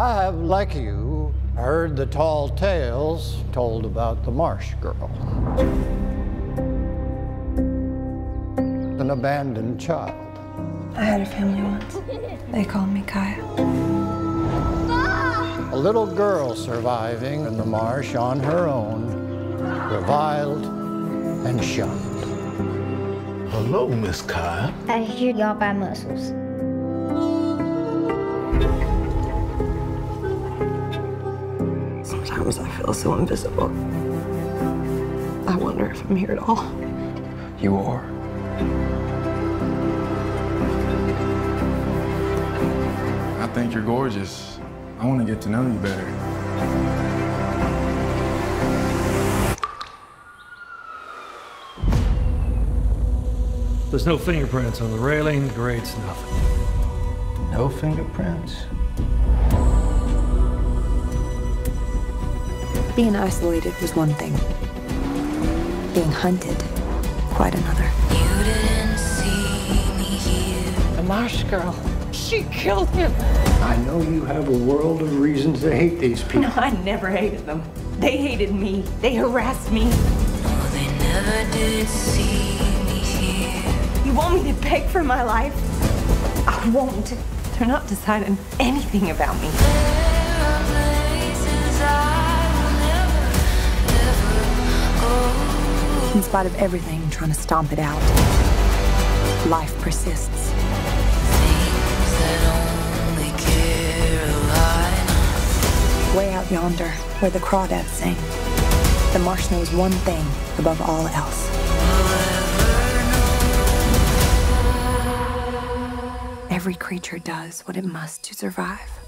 I have, like you, heard the tall tales told about the Marsh Girl. An abandoned child. I had a family once. They called me Kaya. A little girl surviving in the marsh on her own, reviled and shunned. Hello, Miss Kaya. I hear y'all buy mussels. Feel so invisible. I wonder if I'm here at all. You are. I think you're gorgeous. I want to get to know you better. There's no fingerprints on the railing, the grates, nothing. No fingerprints? Being isolated was one thing. Being hunted, quite another. You didn't see me here. The Marsh girl. She killed him. I know you have a world of reasons to hate these people. No, I never hated them. They hated me. They harassed me. Oh, you want me to beg for my life? I won't. They're not deciding anything about me. In spite of everything trying to stomp it out, life persists. Way out yonder, where the crawdads sing, the marsh knows one thing above all else. Every creature does what it must to survive.